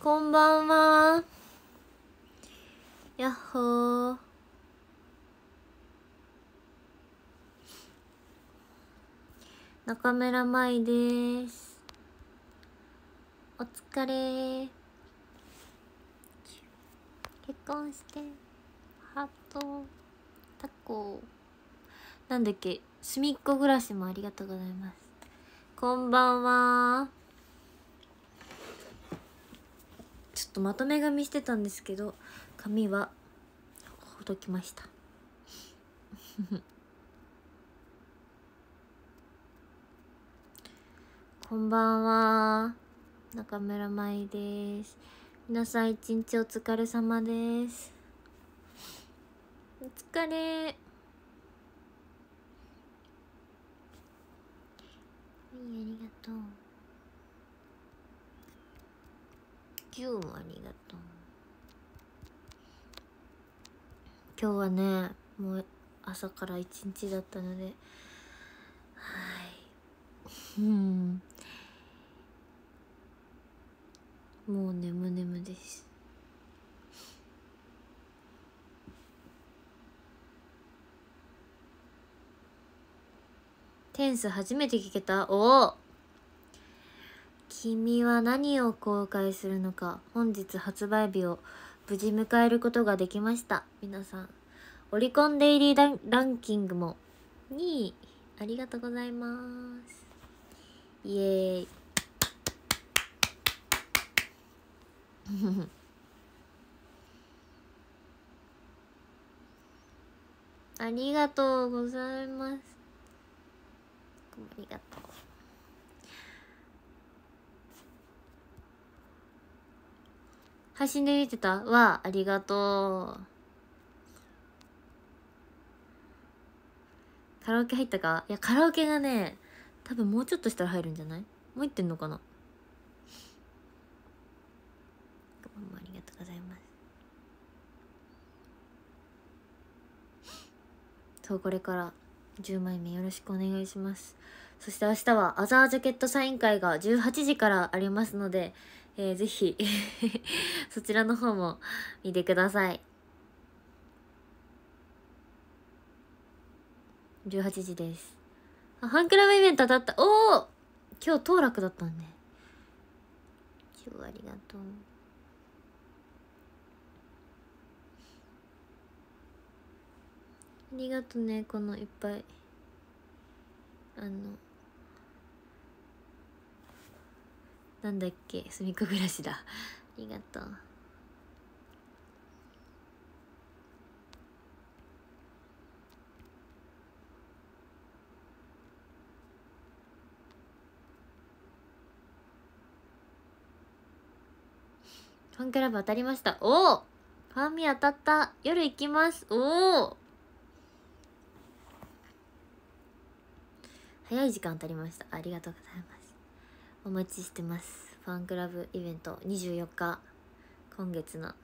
こんばんは。やっほー。中村舞です。お疲れ。結婚してハートタコ。なんだっけ。すみっこ暮らしもありがとうございます。こんばんはちょっとまとめ髪してたんですけど髪はほどきました。こんばんは。中村舞です。皆さん一日お疲れ様です。お疲れ。はいありがとう。今日もありがとう今日はねもう朝から一日だったのではい。うん。もう眠眠です。テンス初めて聞けた。おお。君は何を公開するのか本日発売日を無事迎えることができました。皆さんオリコンデイリーランキングも2位ありがとうございます。イエーイ。ありがとうございます。ありがとう配信で見てたわありがとう。カラオケ入ったか？いやカラオケがね多分もうちょっとしたら入るんじゃない？もう行ってんのかな？ありがとうございます。そうこれから10枚目よろしくお願いします。そして明日はアザージャケットサイン会が18時からありますので、えー、ぜひ そちらの方も見てください。18時です。あファンクラブイベント当たった。おお今日当落だったんで。今日ありがとう。ありがとねこのいっぱい。あのなんだっけ？すみっこ暮らしだ。ありがとう。ファンクラブ当たりました。おおファンミ当たった。夜行きます。おお早い時間当たりました。ありがとうございます。お待ちしてます。ファンクラブイベント24日。今月の。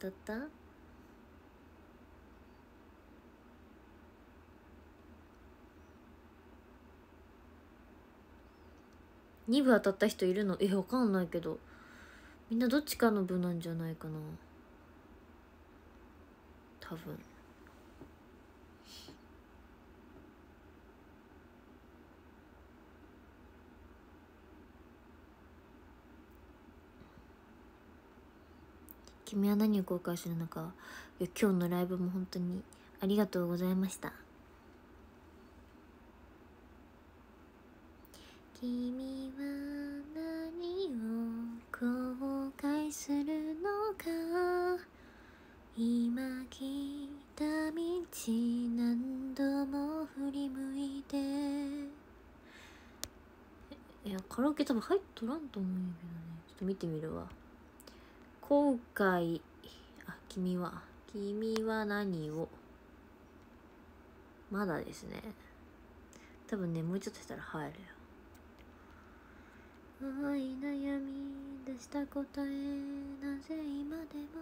当たった？2部当たった人いるの？えわかんないけど。みんなどっちかの部なんじゃないかな。多分。君は何を公開するのか。今日のライブも本当にありがとうございました。君は何を後悔するのか。今来た道何度も振り向いて。いやカラオケ多分入っとらんと思うんやけどね。ちょっと見てみるわ。後悔あ君は君は何を？まだですね。多分ねもうちょっとしたら入るよ。愛悩み出した。答えなぜ今でも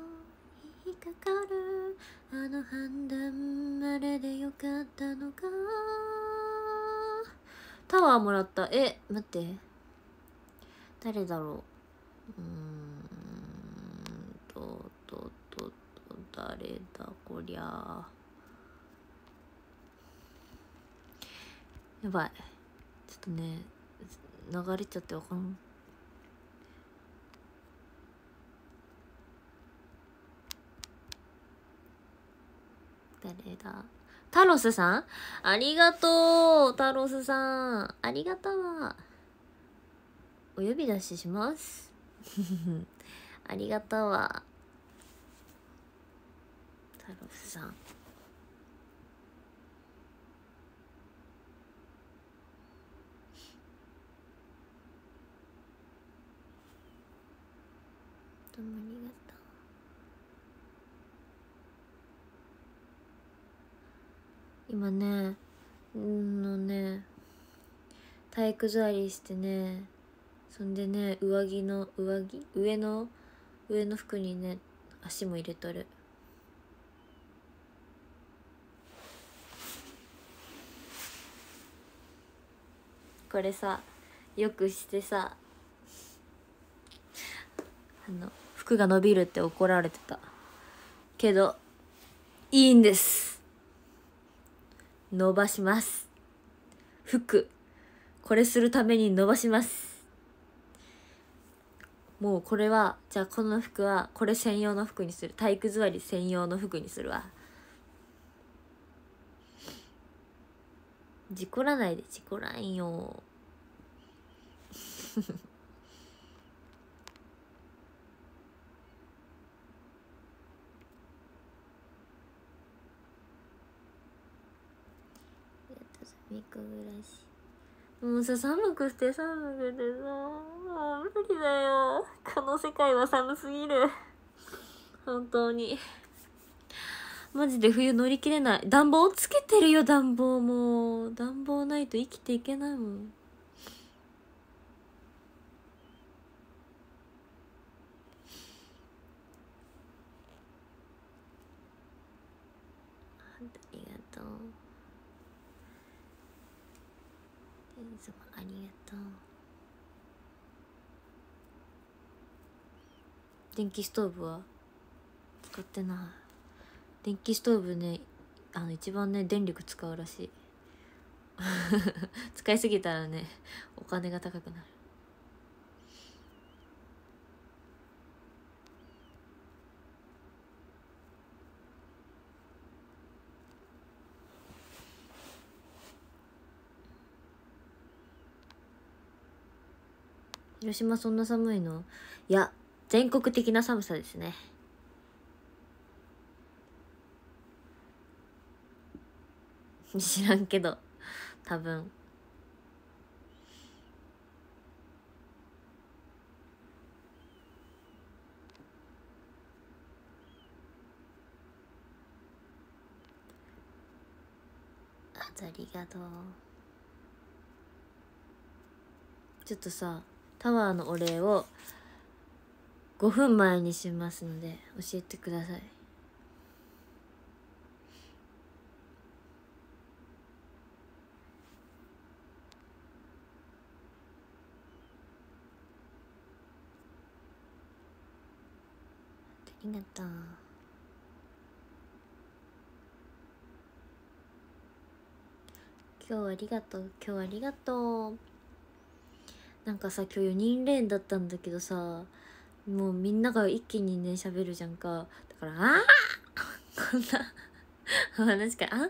引っかかる？あの判断あれでよかったのか？タワーもらった。え待って。誰だろう？うーん。とととと誰だこりゃ。やばい。ちょっとね流れちゃってわかん誰だ？タロスさん？ありがとうタロスさん。ありがとう。お呼び出しします。ありがとうわ。タロスさん。どうもありがとう。今ねうんのね体育座りしてねそんでね上着の上着？上の上の服にね足も入れとる。これさよくしてさあの服が伸びるって怒られてた。けどいいんです。伸ばします。服。これするために伸ばします。もうこれはじゃあこの服はこれ専用の服にする。体育座り専用の服にするわ。事故らないで事故らんよ。みか暮らし。もうさ寒くて寒くてさもう無理だよ。この世界は寒すぎる。本当に。マジで冬乗り切れない。暖房つけてるよ暖房も。う暖房ないと生きていけないもんありがとういつもありがとう電気ストーブは？使ってない。電気ストーブねあの一番ね電力使うらしい。使いすぎたらねお金が高くなる。広島そんな寒いの？いや全国的な寒さですね。知らんけど。多分。ありがとう。ちょっとさタワーのお礼を5分前にしますので教えてください。ありがとう今日ありがとう。今日ありがとう。なんかさ今日4人連だったんだけどさもうみんなが一気にね喋るじゃんか。だから「ああこんな話かあ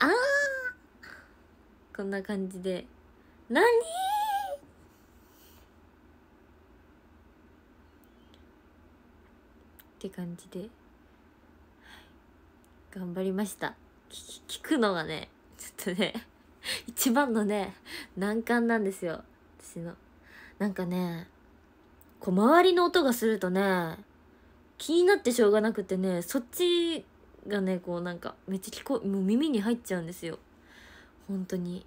ああこんな感じで「何?」って感じで、頑張りました。聞くのがねちょっとね一番のね難関なんですよ。私の。なんかねこう周りの音がするとね気になってしょうがなくてねそっちがねこうなんかめっちゃ聞こもう耳に入っちゃうんですよ。本当に。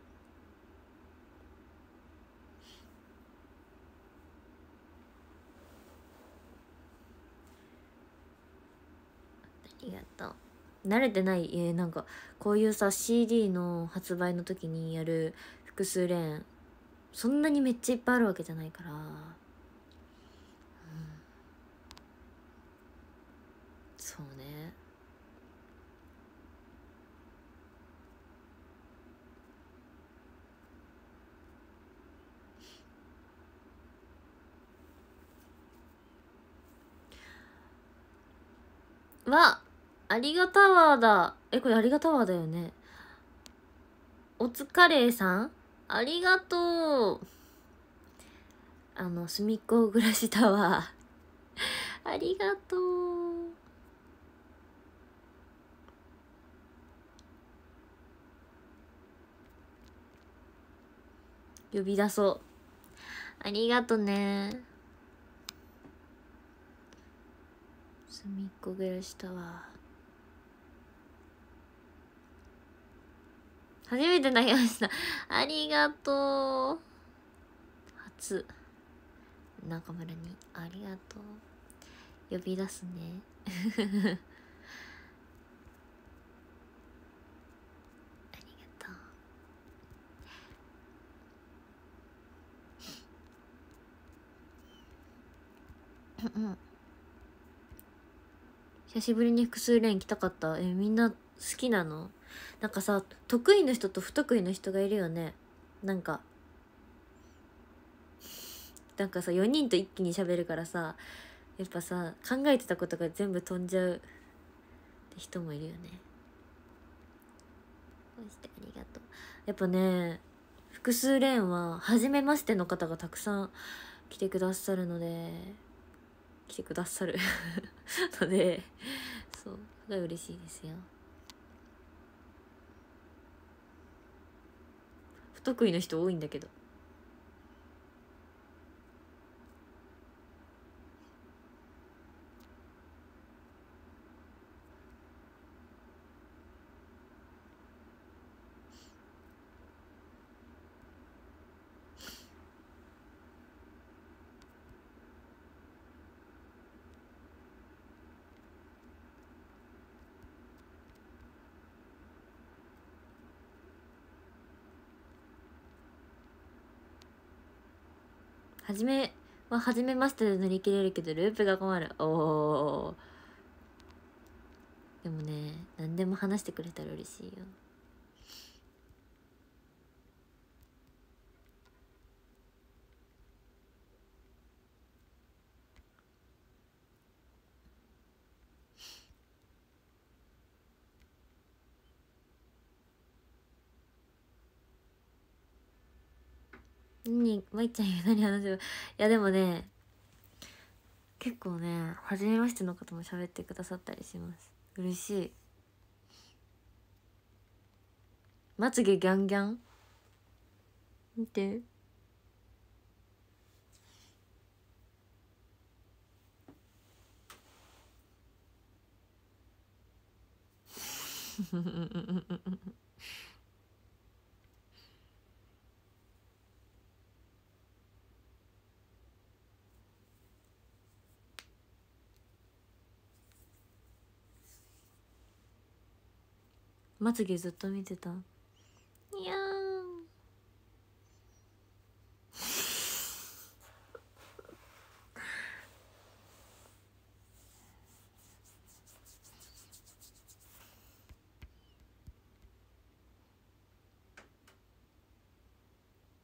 ありがとう。慣れてないえー、なんかこういうさ CD の発売の時にやる複数レーンそんなにめっちゃいっぱいあるわけじゃないから、うん、そうねわありがタワーだ。えこれありがタワーだよね。お疲れさん。ありがとう。あの隅っこ暮らしタワーありがとう。呼び出そう。ありがとね。隅っこ暮らしタワー初めて投げました。ありがとう。初。中村にありがとう。呼び出すね。ありがとう。うん。久しぶりに複数連来たかった。えみんな好きなの？なんかさ得意の人と不得意の人がいるよね。なんか。なんかさ4人と一気に喋るからさやっぱさ考えてたことが全部飛んじゃう。って人もいるよね。こうしてありがとう。やっぱね複数レーンは初めましての方がたくさん来てくださるので来てくださる のでそうが嬉しいですよ。不得意の人多いんだけど。はじめは初めましてで乗り切れるけどループが困る。おおでもね何でも話してくれたら嬉しいよ。何まいちゃんが何話せばいやでもね結構ね初めましての方も喋ってくださったりします。嬉しい。まつげギャンギャン？見て。まつげずっと見てた。いや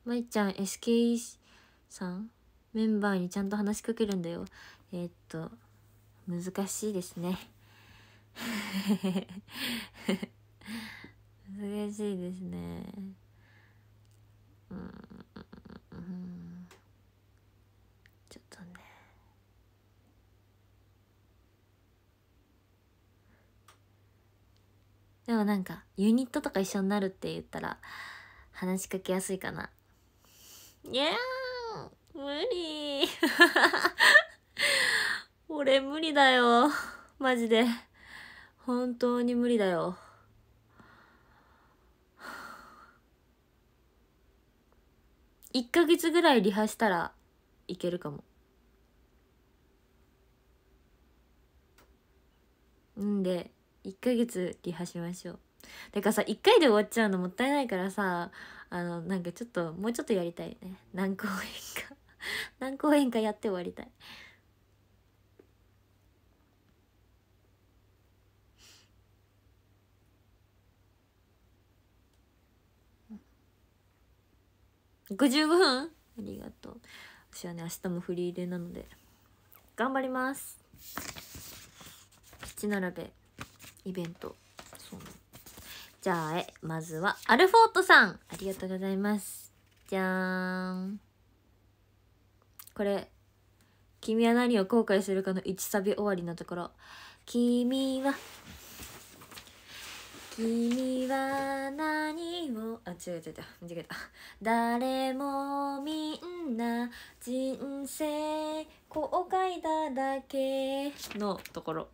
まいちゃん SK さんメンバーにちゃんと話しかけるんだよ。えー、っと難しいですね難しいですね。うん。ちょっとね。でもなんかユニットとか一緒になるって言ったら話しかけやすいかな。いや無理。俺無理だよ。マジで。本当に無理だよ。1ヶ月ぐらいリハしたらいけるかも。んで1ヶ月リハしましょう。てかさ1回で終わっちゃうのもったいないからさあのなんかちょっともうちょっとやりたいね。何公演か。何公演かやって終わりたい。55分ありがとう。私はね明日もフリーでなので頑張ります。七並べイベント。そうじゃあえまずはアルフォートさん。ありがとうございます。じゃーん。これ「君は何を後悔するか」の1サビ終わりのところ「君は君は何をあ違う違う違う間違えた。誰もみんな人生後悔だだけのところ。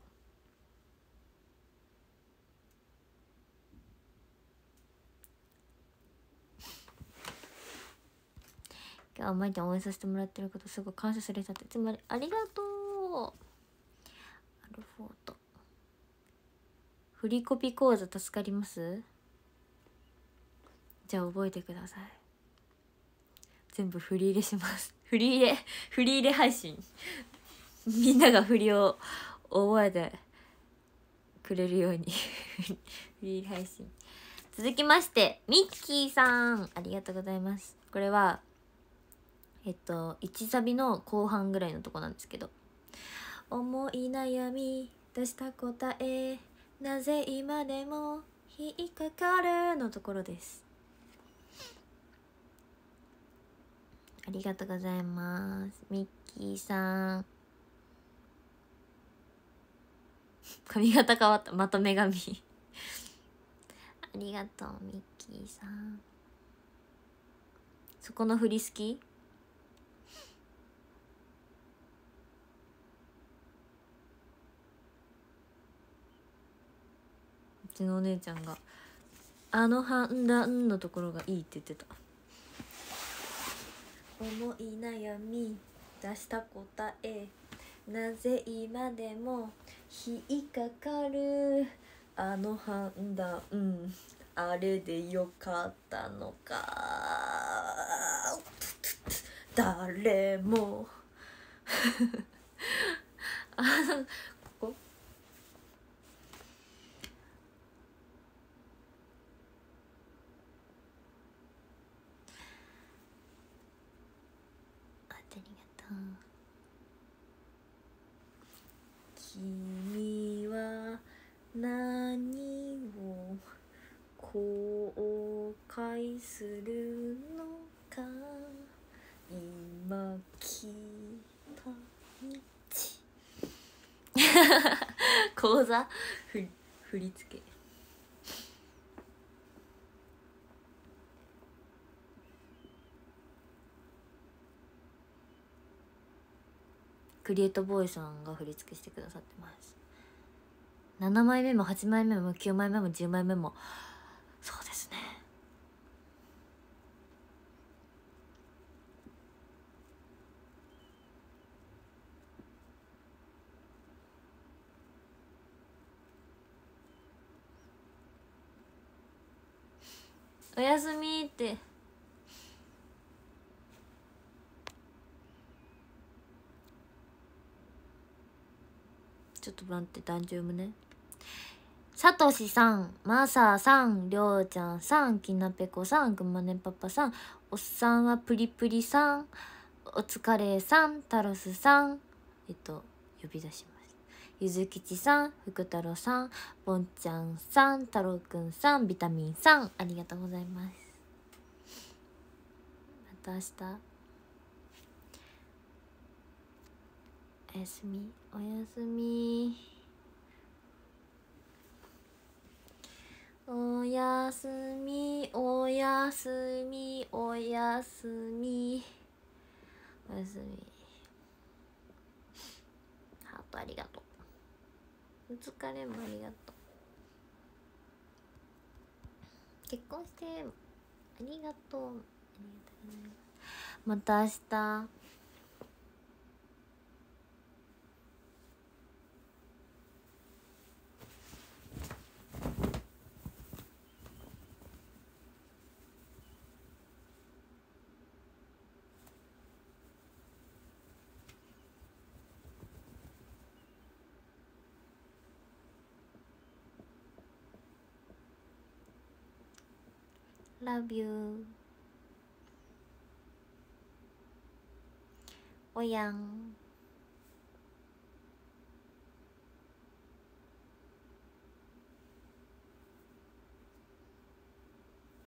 今日は毎日応援させてもらってることすごい感謝されたって。つまりありがとう。アルフォ振りコピ講座助かります？じゃあ覚えてください。全部振り入れします。振り入れ振り入れ配信。みんなが振りを覚えてくれるように。振り入れ配信。続きましてミッキーさん。ありがとうございます。これはえっと1サビの後半ぐらいのとこなんですけど「思い悩み出した答え。なぜ今でも引っかかる」のところです。ありがとうございます。ミッキーさん。髪型変わった。まとめ髪ありがとうミッキーさん。そこの振り好き？ちのお姉ちゃんが「あの判断のところがいい」って言ってた。思い悩み出した答え。なぜ今でも引っかかる。あの判断あれでよかったのか。誰も。あ のここあありがとう君は何を後悔するのか。今来た道。講座？ふ振り付け。クリエイトボーイさんが振り付けしてくださってます7枚目も8枚目も9枚目も10枚目も。そうですね。おやすみって。ちょっと待って団長読むね。さとしさん、まささん、りょうちゃんさん、きなぺこさん、くまねパパさん、おっさんはプリプリさん、お疲れさん、タロスさん、えっと、呼び出します。ゆずきちさん、福太郎さん、ぼんちゃんさん、太郎くんさん、ビタミンさん、ありがとうございます。また明日。おやすみ、おやすみ。おやすみおやすみおやすみ。おやすみ。ハートありがとう。お疲れもありがとう。結婚してありがとう。ありがとう。ございまた明日。Love you おやん